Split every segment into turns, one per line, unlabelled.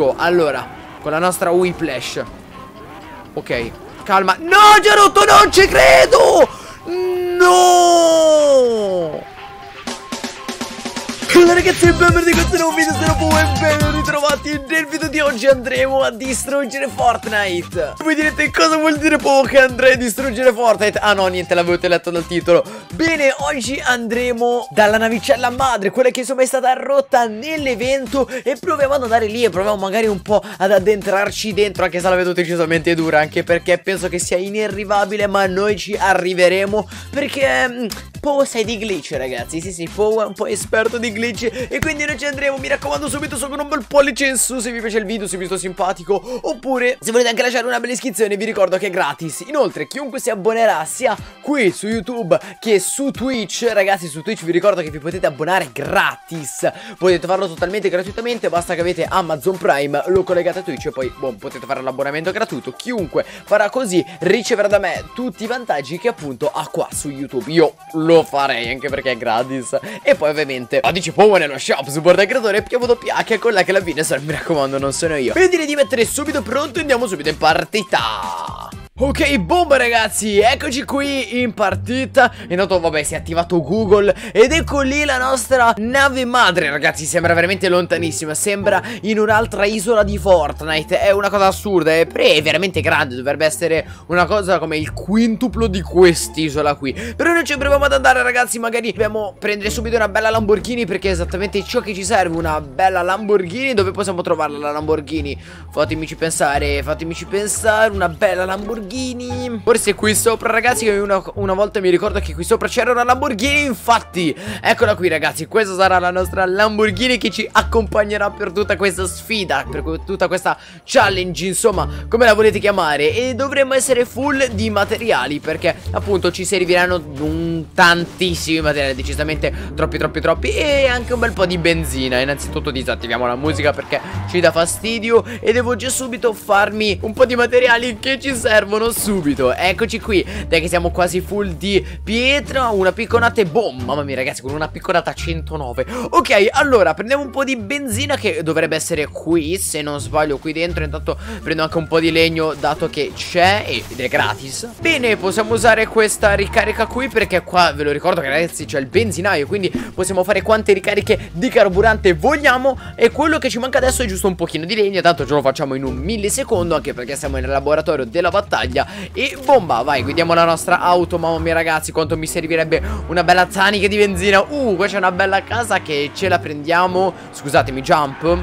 go Allora, con la nostra Whiplash. Ok, calma. No, già rotto, non ci credo! No allora ragazzi benvenuti in questo nuovo video sono Poo e ben ritrovati. Nel video di oggi andremo a distruggere Fortnite. Voi direte cosa vuol dire Poo che andrei a distruggere Fortnite? Ah no niente l'avete letto dal titolo. Bene oggi andremo dalla navicella madre Quella che insomma è stata rotta nell'evento E proviamo ad andare lì e proviamo magari un po' ad addentrarci dentro Anche se la vedo decisamente dura Anche perché penso che sia inarrivabile Ma noi ci arriveremo Perché mm, Poe sei di glitch ragazzi. Sì sì Poe è un po' esperto di glitch pollice E quindi noi ci andremo, mi raccomando subito so con un bel pollice in su se vi piace il video, se vi sto simpatico. Oppure se volete anche lasciare una bella iscrizione vi ricordo che è gratis. Inoltre chiunque si abbonerà sia qui su YouTube che su Twitch Ragazzi su Twitch vi ricordo che vi potete abbonare gratis. Potete farlo totalmente gratuitamente, basta che avete Amazon Prime, lo collegate a Twitch e poi boh, potete fare l'abbonamento gratuito. Chiunque farà così riceverà da me tutti i vantaggi che appunto ha qua su YouTube. Io lo farei anche perché è gratis. E poi ovviamente ho 18 Cipomo nello shop su Borda Creatore PWH con la clavina, alla mi raccomando, non sono io. Quindi direi di mettere subito pronto e andiamo subito in partita. Ok, bomba ragazzi, eccoci qui in partita. Intanto vabbè si è attivato Google Ed ecco lì la nostra nave madre Ragazzi sembra veramente lontanissima Sembra in un'altra isola di Fortnite. È una cosa assurda È, è veramente grande Dovrebbe essere una cosa come il quintuplo di quest'isola qui. Però noi ci proviamo ad andare ragazzi Magari dobbiamo prendere subito una bella Lamborghini Perché è esattamente ciò che ci serve Una bella Lamborghini. Dove possiamo trovarla la Lamborghini? Fatemi pensare Fatemi pensare Una bella Lamborghini Lamborghini. Forse qui sopra ragazzi una, una volta mi ricordo che qui sopra c'era una Lamborghini Infatti. Eccola qui ragazzi. Questa sarà la nostra Lamborghini che ci accompagnerà per tutta questa sfida Per tutta questa challenge insomma Come la volete chiamare. E dovremmo essere full di materiali Perché appunto ci serviranno tantissimi materiali Decisamente troppi troppi troppi E anche un bel po' di benzina. Innanzitutto disattiviamo la musica perché ci dà fastidio E devo già subito farmi un po' di materiali che ci servono esplodono subito. Eccoci qui. Dai che siamo quasi full di pietra Una picconata e boom. Mamma mia ragazzi con una picconata 109 Ok allora prendiamo un po' di benzina Che dovrebbe essere qui Se non sbaglio qui dentro. Intanto prendo anche un po' di legno Dato che c'è Ed è gratis. Bene possiamo usare questa ricarica qui Perché qua ve lo ricordo che ragazzi c'è il benzinaio Quindi possiamo fare quante ricariche di carburante vogliamo. E quello che ci manca adesso è giusto un pochino di legno Tanto ce lo facciamo in un millisecondo Anche perché siamo nel laboratorio della battaglia battaglia. E bomba, vai, guidiamo la nostra auto Mamma mia ragazzi, quanto mi servirebbe una bella zanica di benzina. Uh, qua c'è una bella casa che ce la prendiamo. Scusatemi, jump.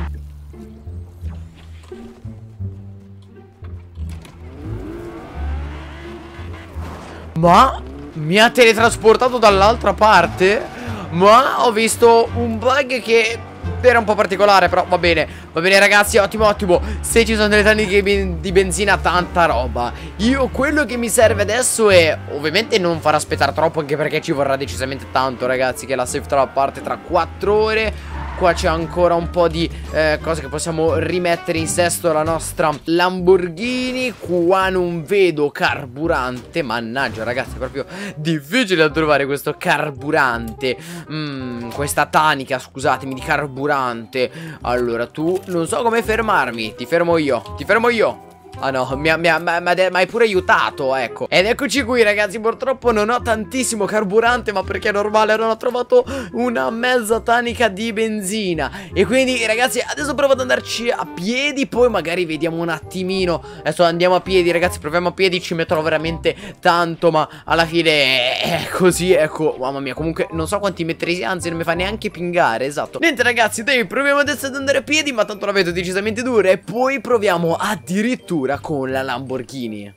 Ma mi ha teletrasportato dall'altra parte? Ma ho visto un bug che era un po' particolare però va bene. Va bene ragazzi ottimo ottimo. Se ci sono delle taniche di benzina tanta roba. Io quello che mi serve adesso è Ovviamente non far aspettare troppo Anche perché ci vorrà decisamente tanto ragazzi Che la safe trap parte tra 4 ore Qua c'è ancora un po' di eh, cose che possiamo rimettere in sesto la nostra Lamborghini. Qua non vedo carburante. Mannaggia ragazzi è proprio difficile da trovare questo carburante. Mm, Questa tanica scusatemi di carburante. Allora tu non so come fermarmi. Ti fermo io Ti fermo io Ah no, mi, hai pure aiutato, ecco. Ed eccoci qui ragazzi, purtroppo non ho tantissimo carburante Ma perché è normale, non ho trovato una mezza tanica di benzina. E quindi ragazzi, adesso provo ad andarci a piedi Poi magari vediamo un attimino. Adesso andiamo a piedi ragazzi, proviamo a piedi Ci metterò veramente tanto, ma alla fine è così, ecco. Mamma mia, comunque non so quanti metri anzi non mi fa neanche pingare, esatto. Niente ragazzi, dai, proviamo adesso ad andare a piedi Ma tanto la vedo decisamente dura E poi proviamo addirittura addirittura con la Lamborghini.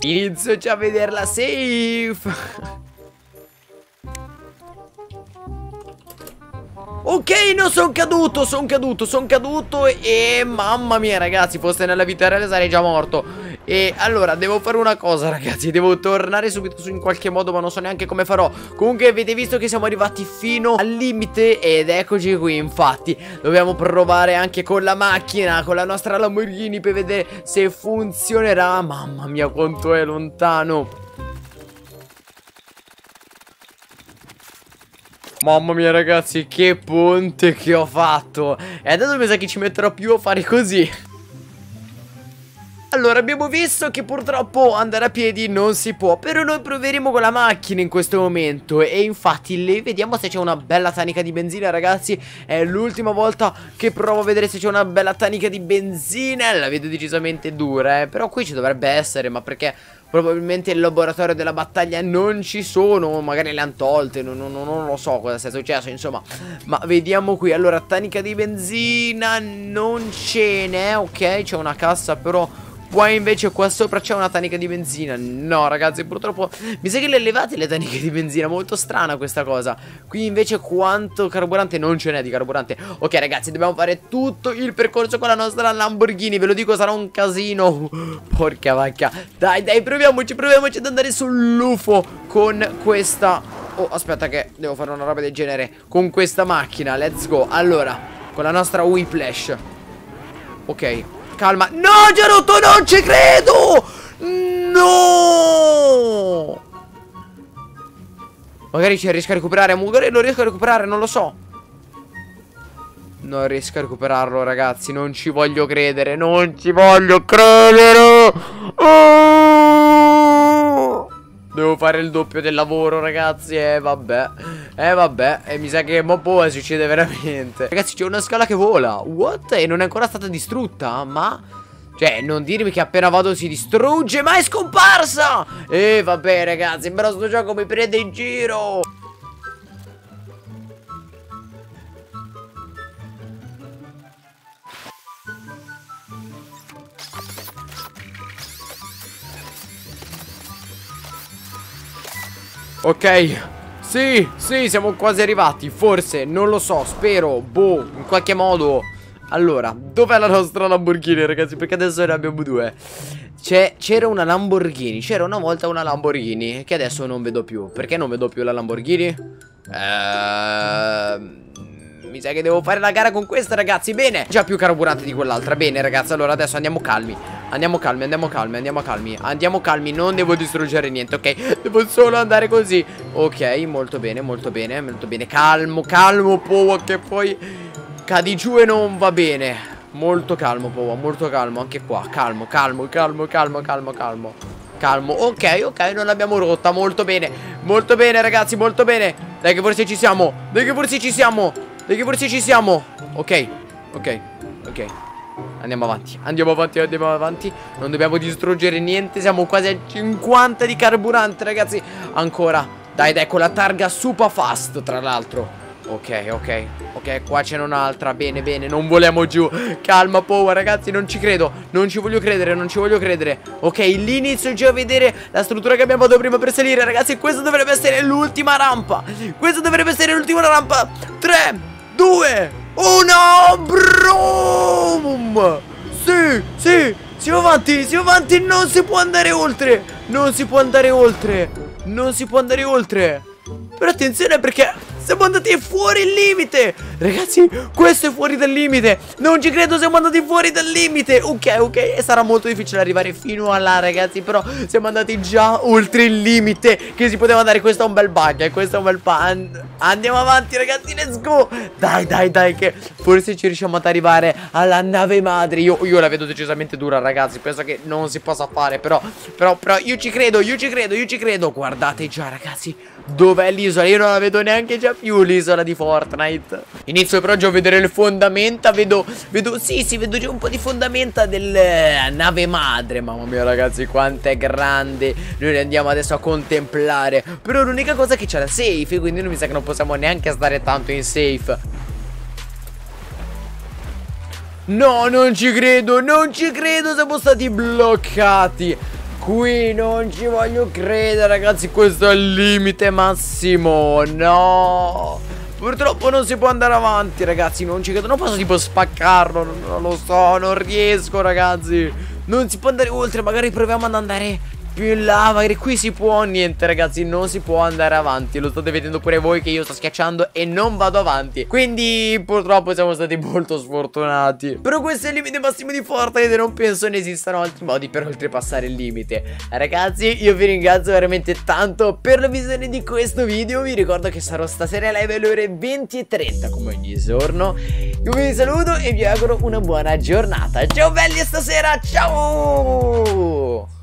Inizio già a vederla safe. Ok, non sono caduto, sono caduto, sono caduto e mamma mia ragazzi, fosse nella vita reale sarei già morto. E allora devo fare una cosa ragazzi Devo tornare subito su in qualche modo Ma non so neanche come farò. Comunque avete visto che siamo arrivati fino al limite Ed eccoci qui infatti Dobbiamo provare anche con la macchina Con la nostra Lamborghini per vedere se funzionerà. Mamma mia quanto è lontano Mamma mia ragazzi che ponte che ho fatto. E adesso mi sa che ci metterò più a fare così allora abbiamo visto che purtroppo andare a piedi non si può Però noi proveremo con la macchina in questo momento. E infatti lì vediamo se c'è una bella tanica di benzina ragazzi. È l'ultima volta che provo a vedere se c'è una bella tanica di benzina. La vedo decisamente dura eh. Però qui ci dovrebbe essere ma perché Probabilmente il laboratorio della battaglia non ci sono Magari le hanno tolte non, non, non, lo so cosa sia successo Insomma. Ma vediamo qui. Allora tanica di benzina Non ce n'è Ok? C'è una cassa però Qua invece qua sopra c'è una tanica di benzina. No ragazzi purtroppo Mi sa che le elevate le taniche di benzina Molto strana questa cosa. Qui invece quanto carburante? Non ce n'è di carburante. Ok ragazzi dobbiamo fare tutto il percorso con la nostra Lamborghini. Ve lo dico sarà un casino. Porca vacca. Dai dai proviamoci proviamoci ad andare sull'UFO Con questa. Oh aspetta che devo fare una roba del genere. Con questa macchina let's go. Allora con la nostra Whiplash. Ok Calma. No già rotto non ci credo! No! Magari ci riesco a recuperare Magari lo riesco a recuperare non lo so. Non riesco a recuperarlo ragazzi Non ci voglio credere Non ci voglio credere! Oh! Devo fare il doppio del lavoro ragazzi E eh, vabbè Eh vabbè E mi sa che mo poi succede veramente Ragazzi c'è una scala che vola What? E non è ancora stata distrutta Ma cioè, non dirmi che appena vado si distrugge, ma è scomparsa! E eh, vabbè, ragazzi, però sto gioco mi prende in giro! Ok, sì, sì, siamo quasi arrivati. Forse, non lo so, spero, boh, in qualche modo. Allora, dov'è la nostra Lamborghini ragazzi? Perché adesso ne abbiamo due. C'era una Lamborghini, c'era una volta una Lamborghini Che adesso non vedo più. Perché non vedo più la Lamborghini? Ehm... Mi sa che devo fare la gara con questa ragazzi. Bene, già più carburante di quell'altra. Bene ragazzi, allora adesso andiamo calmi Andiamo calmi, andiamo calmi, andiamo calmi. Andiamo calmi, non devo distruggere niente, ok? Devo solo andare così. Ok, molto bene, molto bene, molto bene. Calmo, calmo, po' che poi cadi giù e non va bene. Molto calmo, po', molto calmo Anche qua, calmo, calmo, calmo, calmo, calmo, calmo. Calmo, ok, ok, non l'abbiamo rotta. Molto bene, molto bene ragazzi, molto bene. Dai che forse ci siamo Dai che forse ci siamo dai che forse ci siamo. Ok Ok Ok Andiamo avanti Andiamo avanti Andiamo avanti. Non dobbiamo distruggere niente Siamo quasi a 50 di carburante ragazzi. Ancora. Dai dai con la targa super fast tra l'altro. Ok ok Ok qua c'è un'altra. Bene bene Non volemo giù. Calma Power ragazzi Non ci credo. Non ci voglio credere Non ci voglio credere. Ok lì inizio già a vedere La struttura che abbiamo fatto prima per salire ragazzi. Questa dovrebbe essere l'ultima rampa. Questa dovrebbe essere l'ultima rampa. 3 2, 1, brum! Sì, sì, si va avanti, si va avanti, non si può andare oltre, non si può andare oltre, non si può andare oltre. Però attenzione perché siamo andati fuori il limite Ragazzi questo è fuori dal limite. Non ci credo siamo andati fuori dal limite. Ok ok sarà molto difficile arrivare fino a là ragazzi Però siamo andati già oltre il limite Che si poteva andare Questo è un bel bug eh, Questo è un bel bug Andiamo avanti ragazzi let's go. Dai dai dai che forse ci riusciamo ad arrivare alla nave madre. Io, io la vedo decisamente dura ragazzi Penso che non si possa fare Però però però io ci credo io ci credo io ci credo. Guardate già ragazzi Dov'è l'isola? Io non la vedo neanche già più l'isola di Fortnite Inizio però già a vedere le fondamenta Vedo, vedo, sì, sì, vedo già un po' di fondamenta della eh, nave madre. Mamma mia ragazzi, quanto è grande. Noi andiamo adesso a contemplare. Però l'unica cosa è che c'è la safe Quindi non mi sa che non possiamo neanche stare tanto in safe. No, non ci credo, non ci credo, siamo stati bloccati. Qui non ci voglio credere ragazzi Questo è il limite massimo No Purtroppo non si può andare avanti ragazzi Non ci credo. Non posso tipo spaccarlo Non, non lo so Non riesco ragazzi. Non si può andare oltre Magari proviamo ad andare più in là Magari qui si può Niente ragazzi non si può andare avanti. Lo state vedendo pure voi che io sto schiacciando E non vado avanti. Quindi purtroppo siamo stati molto sfortunati. Però questo è il limite massimo di Fortnite E non penso ne esistano altri modi per oltrepassare il limite. Ragazzi io vi ringrazio veramente tanto Per la visione di questo video. Vi ricordo che sarò stasera live alle ore 20 e 30 Come ogni giorno. Io vi saluto e vi auguro una buona giornata. Ciao belli stasera ciao